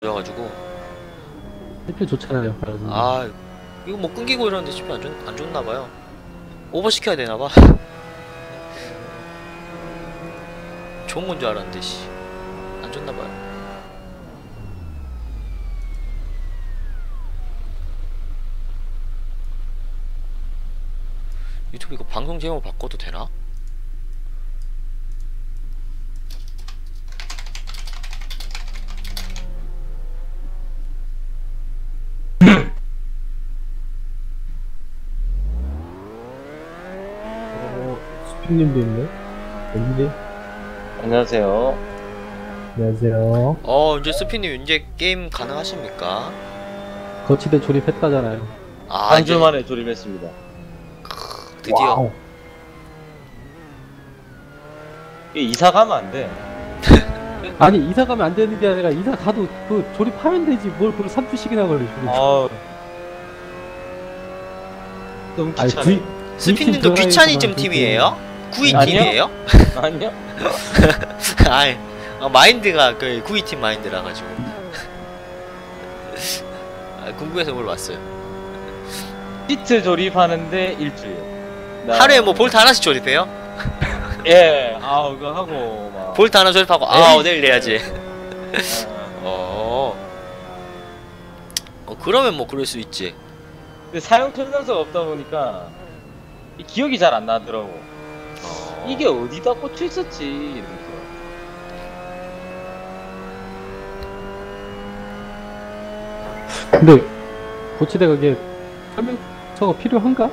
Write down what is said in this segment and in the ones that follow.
그래가지고 CPU 좋잖아요. 그래서. 아 이거 뭐 끊기고 이러는데 CPU 안, 좋, 안 좋나봐요 오버 시켜야 되나봐 좋은 건 줄 알았는데 씨안 좋나봐요 유튜브 이거 방송 제목 바꿔도 되나? 어, 수피님도 있네. 여기네. 안녕하세요. 안녕하세요. 어 이제 수피님 이제 게임 가능하십니까? 거치대 조립했다잖아요. 아한 이제 주 만에 조립했습니다. 드디어 와우. 이게 이사 가면 안 돼. 아니 이사 가면 안 되는 게 아니라 이사 가도 그 조립하면 되지 뭘 그걸 3주씩이나 걸려. 조립. 아 너무 아니 귀찮아. 구이 수피님도 귀차니즘 들어가야지만 팀이에요? 구이 아니요. 팀이에요? 아니요? 아이 어, 마인드가 그 구이 팀 마인드라 가지고 아, 궁금해서 물어봤어요. 시트 조립하는데 일주일. 나- 하루에 뭐 볼트 하나씩 조립해요? 예. 아 그거 하고 막. 볼트 하나 조립하고 아. 내일 내야지. 아, 어. 어 그러면 뭐 그럴 수 있지. 근데 사용 설명서가 없다 보니까 이 기억이 잘 안 나더라고. 어. 이게 어디다 꽂혀 있었지 이러면서. 근데 거치대가 이게 설명서가 필요한가?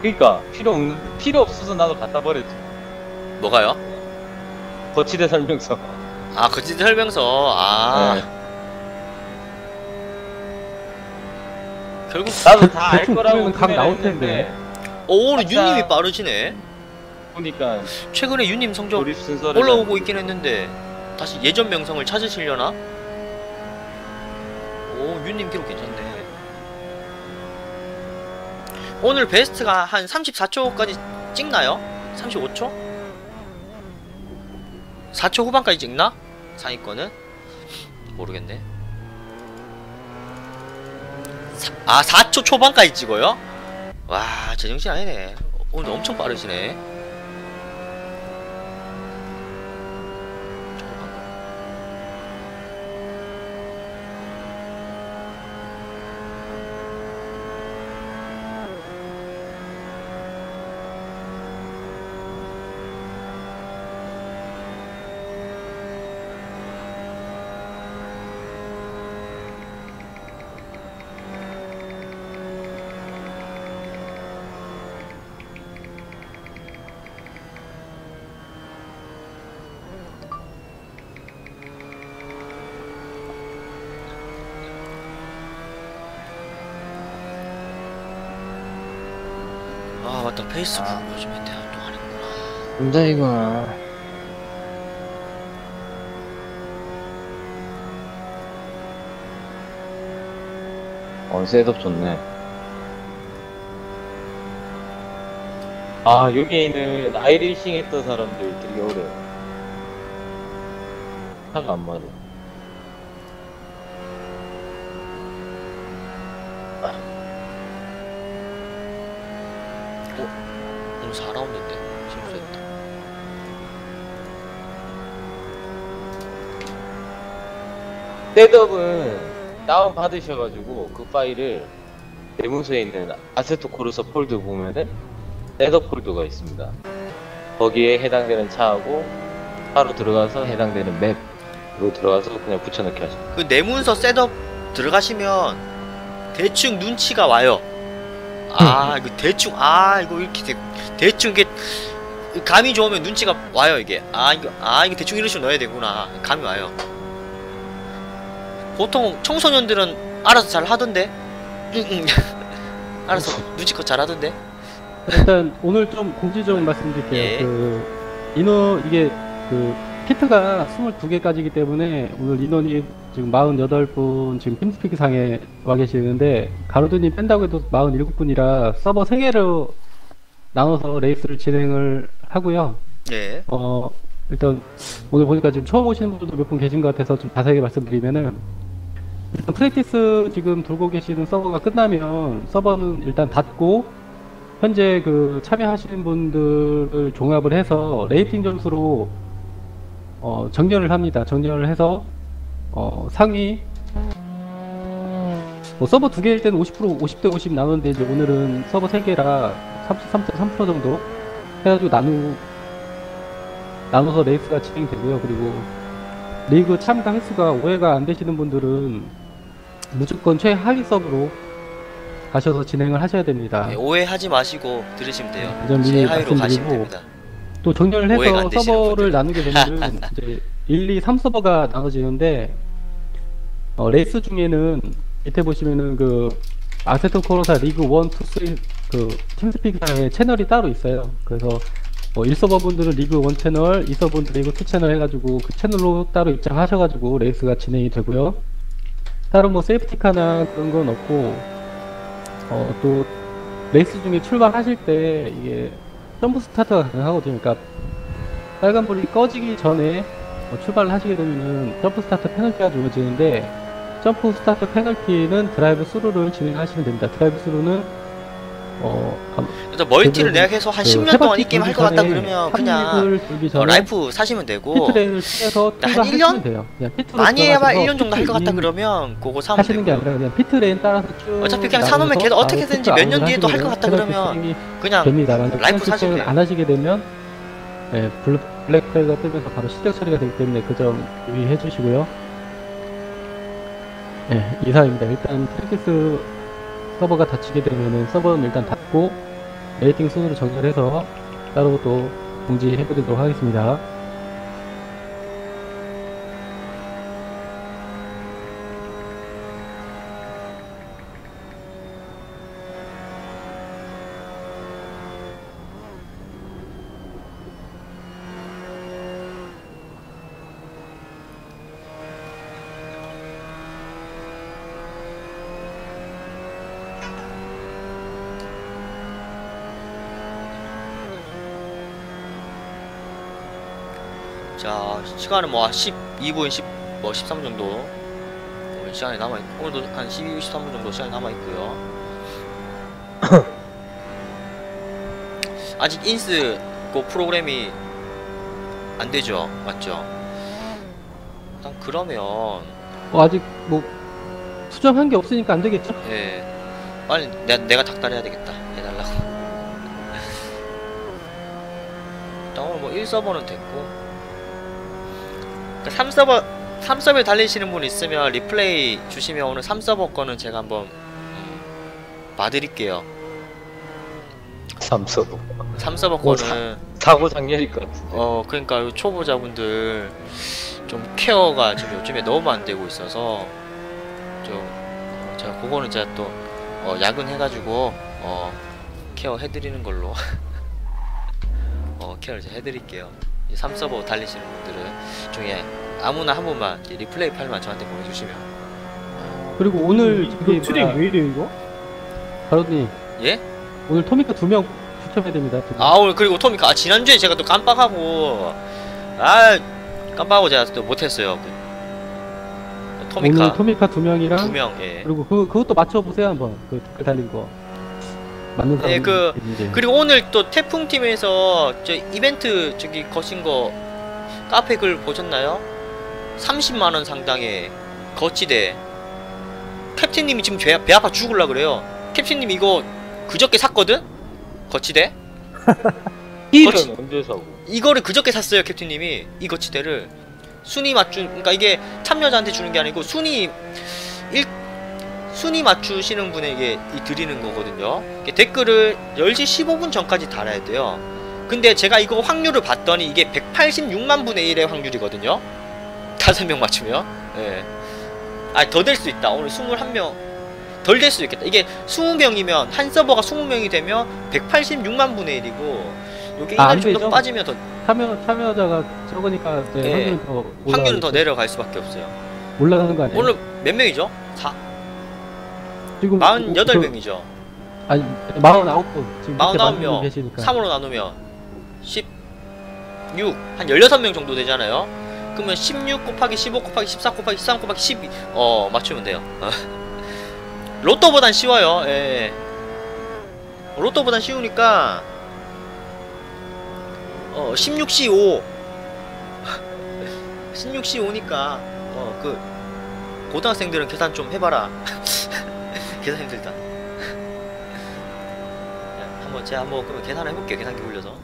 그러니까 필요 없는 필요 없어서 나도 갖다 버렸지. 뭐가요? 거치대 설명서. 아 거짓 설명서. 아 네. 결국 나도 다 알 대충 거라고 보면은 각 나올 오늘 아싸. 윤님이 빠르시네. 보니까 최근에 윤님 성적 올라오고 있긴 했는데 다시 예전 명성을 찾으시려나? 오 윤님 기록 괜찮네 오늘 베스트가 한 34초까지 찍나요? 35초? 4초 후반까지 찍나? 상위권은? 모르겠네 사- 아 4초 초반까지 찍어요? 와 제정신 아니네 오늘 엄청 빠르시네 아 맞다 페이스북 요즘에 대화 또 하는구나. 혼자 이거 어 셋업 좋네. 아 여기에는 아이리싱 했던 사람들 되게 어려워 차가 안 맞아 오늘 4라운드인데? 실수했다. setup은 다운 받으셔가지고 그 파일을 내문서에 있는 Assetto Corsa 폴더 보면은 setup 폴더가 있습니다. 거기에 해당되는 차하고 차로 들어가서 해당되는 map으로 들어가서 그냥 붙여넣기 하시면 그 내문서 setup 들어가시면 대충 눈치가 와요 아 이거 대충 아 이거 이렇게 대, 대충 이게 감이 좋으면 눈치가 와요 이게. 아 이거 아 이거 대충 이런 식으로 넣어야 되구나. 감이 와요. 보통 청소년들은 알아서 잘 하던데? 응, 응. 알아서 눈치껏 잘 하던데? 일단 오늘 좀 공지적인 말씀드릴게요. 예. 그 인원 이게 그 키트가 22개까지이기 때문에 오늘 인원이 지금 48분 지금 팀스피크 상에 와 계시는데 가로드님 뺀다고 해도 47분이라 서버 3개로 나눠서 레이스를 진행을 하고요. 예 어 일단 오늘 보니까 지금 처음 오시는 분들도 몇 분 계신 것 같아서 좀 자세하게 말씀드리면은 일단 practice 지금 돌고 계시는 서버가 끝나면 서버는 일단 닫고 현재 그 참여하시는 분들을 종합을 해서 rating 점수로 어, 정렬을 합니다. 정렬을 해서 어, 상위 뭐 서버 두 개일 때는 50% 50대 50 나누는데 이제 오늘은 서버 세 개라 33.3% 정도 해가지고 나누 나눠서 레이스가 진행되고요. 그리고 리그 참가 횟수가 5회가 안 되시는 분들은 무조건 최하위 서버로 가셔서 진행을 하셔야 됩니다. 네, 오해하지 마시고 들으시면 돼요. 이점제 미리 하위로 가시면 됩니다. 또 정렬을 저희가 해서 서버를 분들. 나누게 되면은 이제 1, 2, 3 서버가 나눠지는데 어, 레이스 중에는 밑에 보시면은 그 Assetto Corsa 리그 1, 2, 3, 그 TeamSpeak의 채널이 따로 있어요. 그래서 뭐 1서버 분들은 리그 1 채널, 2서버 분들 리그 2 채널 해가지고 그 채널로 따로 입장하셔가지고 레이스가 진행이 되고요. 따로 뭐 safety car나 그런 건 없고 어, 또 레이스 중에 출발하실 때 이게 jump start가 가능하거든요. 그러니까 빨간불이 꺼지기 전에 어, 출발을 하시게 되면은 점프 스타트 페널티가 주어지는데 점프 스타트 페널티는 드라이브 스루를 진행하시면 됩니다. 드라이브 스루는 어, 아, 그래서 멀티를 내가 계속 한 그 10년 세 동안 이 게임 할 것 같다 그러면 그냥 어, 라이프 사시면 되고 한 출발하시면 1년? 돼요. 많이 해봐 들어가셔서 1년 정도 할 것 같다 피트 그러면 그거 사면 하시는 게 되고 아니라 그냥 피트레인 따라서 쭉 어차피 그냥 사놓으면 바로 어떻게든지 피트 몇년 아웃을 뒤에도 할것 하시게 같다 그러면 그냥 됩니다. 라이프 사시면. 안 하시게 되면 예, blue, black flag가 뜨면서 바로 실격 처리가 되기 때문에 그 점 유의해 주시고요. 예, 이상입니다. 일단 practice 서버가 닫히게 되면은 서버는 일단 닫고 rating 순으로 정렬해서 따로 또 공지해 드리도록 하겠습니다. 자 시간은 뭐 12분 10, 뭐 13분 정도 오늘 시간이 남아 있 오늘도 한 12, 13분 정도 시간이 남아 있고요. 아직 인스 그 프로그램이 안 되죠, 맞죠? 일단 그러면 어, 아직 뭐 수정한 게 없으니까 안 되겠죠? 예 빨리 내, 내가 닥달해야 되겠다 해달라고. 일단 오늘 뭐 1서버는 됐고 3서버 3서버에 달리시는 분 있으면 리플레이 주시면 오늘 3서버 거는 제가 한번 음, 봐드릴게요. 삼서버 3서버 뭐 거는 사고 작렬일 것 같은데 어 그러니까 요 초보자분들 좀 케어가 지금 요즘에 너무 안 되고 있어서 좀 어, 제가 그거는 제가 또 어, 야근해가지고 어 케어 해드리는 걸로 어 케어를 제가 해드릴게요. 이 3서버 달리시는 분들은 중에 아무나 한 분만 이렇게 리플레이 파일만 저한테 보내주시면 그리고 오늘 이거 저기 트랙 왜 이래 이거? 가로님 예? 오늘 토미카 두 명 추첨해야 됩니다. 두 명. 아 오늘 그리고 토미카 아 지난주에 제가 또 깜빡하고 아 깜빡하고 제가 또 못했어요. 그, 토미카 오늘 토미카 두 명이랑 두명 예. 그리고 그 그것도 맞춰 보세요 한번 그 댓글 달린 거 맞는 예, 그- 있는지. 그리고 오늘 또 태풍 팀에서 저 이벤트 저기 거신 거 카페 글 보셨나요? 30만 원 상당의 거치대 캡틴님이 지금 배, 배 아파 죽을라 그래요. 캡틴님 이거 그저께 샀거든? 거치대? 이런 언제 사고 이거를 그저께 샀어요 캡틴님이 이 거치대를 순위 맞춘 그러니까 이게 참여자한테 주는 게 아니고 순위 일 순위 맞추시는 분에게 이 드리는 거거든요 댓글을 10시 15분 전까지 달아야 돼요 근데 제가 이거 확률을 봤더니 이게 186만 분의 1의 확률이거든요 다섯 명 맞추면 예. 아더 될 수 있다 오늘 21명 덜 될 수도 있겠다 이게 20명이면 한 서버가 20명이 되면 186만 분의 1이고 요게 아, 안 인원이 좀더 되죠? 빠지면 더 참여 참여자가 적으니까 예. 확률은 더 확률은 더. 내려갈 수밖에 없어요. 올라가는 거 아니에요? 오늘 몇 명이죠? 4, 지금 48명이죠. 그, 아니 49분 지금 밑에 49 많은 명. 분이 계시니까 3으로 나누면 10 16, 한 16명 정도 되잖아요. 그러면 16 곱하기 15 곱하기 14 곱하기 13 곱하기 12, 어, 맞추면 돼요. 로또보단 쉬워요, 예. 로또보단 쉬우니까, 어, 16C 5. 16C 5니까, 어, 그, 고등학생들은 계산 좀 해봐라. 계산 힘들다. 자, 한번 제가 한번 그러면 계산을 해볼게요. 계산기 올려서.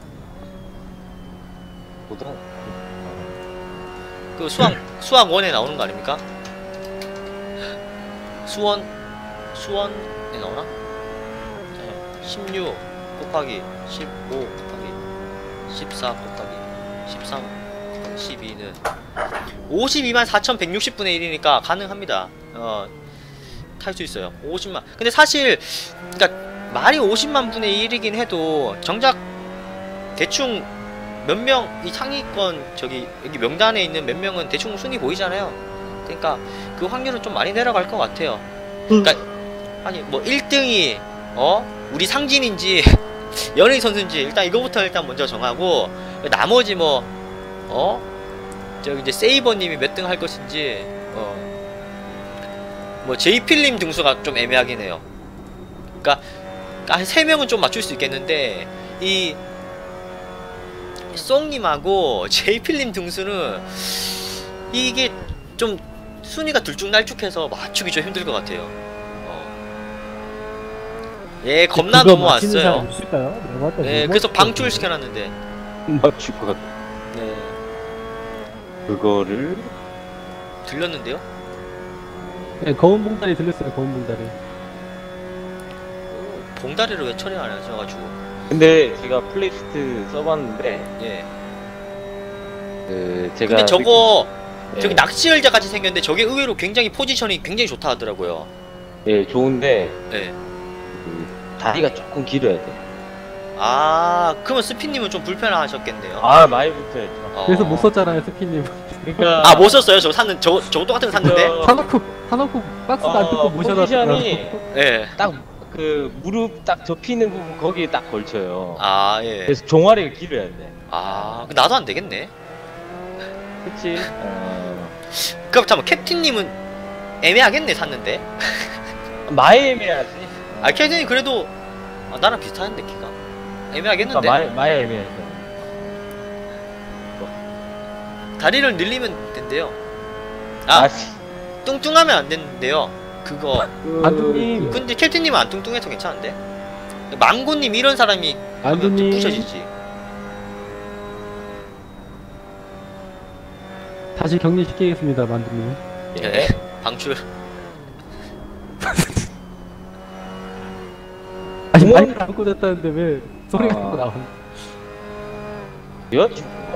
보통 그 수학 수학 원에 나오는 거 아닙니까? 수원 수원에 나오나? 자, 16 곱하기 15 곱하기 14 곱하기 13 곱하기 12는 52만 4,160분의 1이니까 가능합니다. 어, 탈수 있어요. 50만. 근데 사실 그러니까 말이 50만 분의 1이긴 해도 정작 대충 몇 명 이 상위권 저기 여기 명단에 있는 몇 명은 대충 순위 보이잖아요. 그러니까 그 확률은 좀 많이 내려갈 것 같아요. 그러니까 아니 뭐 1등이 어 우리 상진인지 연예인 선수인지 일단 이거부터 일단 먼저 정하고 나머지 뭐 어 저기 이제 세이버님이 몇 등 할 것인지 어 뭐 제이필님 등수가 좀 애매하긴 해요. 그러니까 한 세 명은 좀 맞출 수 있겠는데 이 송님하고 제이필님 등수는 이게 좀 순위가 들쭉날쭉해서 맞추기 좀 힘들 것 같아요. 어. 예, 겁나 넘어왔어요. 네, 못 그래서 맞힐 방출 것 시켜놨는데. 맞출 것 같아. 네, 그거를 들렸는데요? 네, 검은 봉다리 들렸어요. 검은 봉다리. 봉다리를 왜 처리 안 하셔가지고. 근데 제가 플레이리스트 써봤는데 예. 그 제가 근데 저거 느낀- 저기 예, 낚시열자 같이 생겼는데 저게 의외로 굉장히 포지션이 굉장히 좋다 하더라고요. 예 좋은데 예. 그 다리가 조금 길어야 돼. 아, 그러면 스피님은 좀 불편하셨겠네요. 아 많이 붙어야죠. 어. 그래서 못 썼잖아요, 스피님. 그러니까 아, 못 썼어요? 저거 샀는, 저거, 저거 똑같은 거 샀는데? 저- 사놓고, 사놓고 박스도 안 뜯고 어, 모셔놨더라고. 포지션이 예. 딱 그 무릎 딱 접히는 부분 거기에 딱 걸쳐요. 아, 예. 그래서 종아리가 길어야 돼. 아, 그 나도 안 되겠네. 그치? 어... 그렇다면 캡틴님은 애매하겠네 샀는데. 마이 애매하지. 아 캡틴이 그래도 아, 나랑 비슷한데 키가 애매하겠는데. 그러니까 마이 마이애매해서. 다리를 늘리면 된대요. 아, 아, 씨. 뚱뚱하면 안 된대요. 그거. 안두님, 근데 캡틴님은 안 뚱뚱해서 괜찮은데. 망고님 이런 사람이 안두님, 부셔지지. 다시 격리시키겠습니다, 만두님. 예. 방출. 아니. 마이크를 안 꽂았다는데 왜 소리가 아. 자꾸 나오는 여자친구가?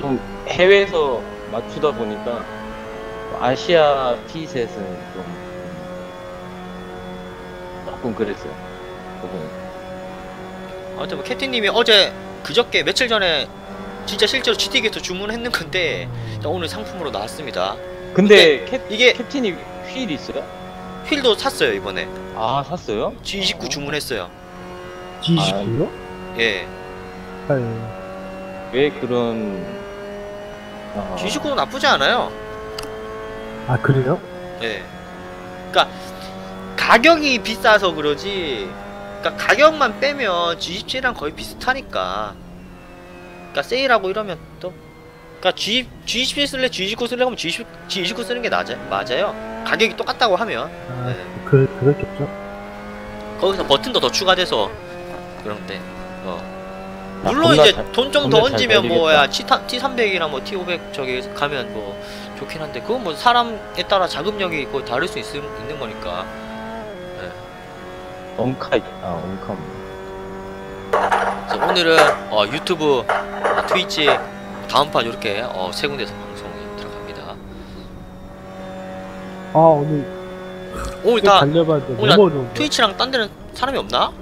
좀 해외에서 맞추다 보니까 아시아 피셋은 좀 조금 그랬어요. 그분. 아무튼 뭐 캡틴님이 어제 그저께 며칠 전에 진짜 실제로 GT에서 주문했는 건데 오늘 상품으로 나왔습니다. 근데 캡, 이게 캡틴이 휠 있어요? 휠도 샀어요 이번에. 아 샀어요? G29 주문했어요. G29요? 예. 아, 왜 그런 아, G29도 나쁘지 않아요. 아 그래요? 예. 그러니까 가격이 비싸서 그러지. 그러니까 가격만 빼면 G27이랑 거의 비슷하니까. 그러니까 세일하고 이러면 또. 그러니까 G G27 쓸래 G29 쓸래 하면 G29 G29 쓰는 게 맞아 맞아요. 가격이 똑같다고 하면 아, 네. 그 그렇겠죠. 거기서 버튼도 더 추가돼서 그런데. 어. 아, 물론 이제 잘- 돈좀더잘 얹으면. 뭐야 T300이나 뭐 T500 저기 가면 뭐 좋긴 한데 그건 뭐 사람에 따라 자금력이 거의 다를 수 있, 있는 거니까 엉카 있- 아 엉카 그래서 오늘은 어, 유튜브 어, 트위치 다음판 이렇게 어, 세 군데서 방송이 아 오늘 오늘 다 달려봤는데 오늘 너무 어려운데. 트위치랑 딴 데는 사람이 없나?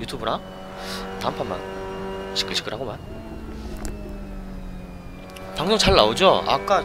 유튜브랑? 다음 판만 시끌시끌하고만 방송 잘 나오죠? 아까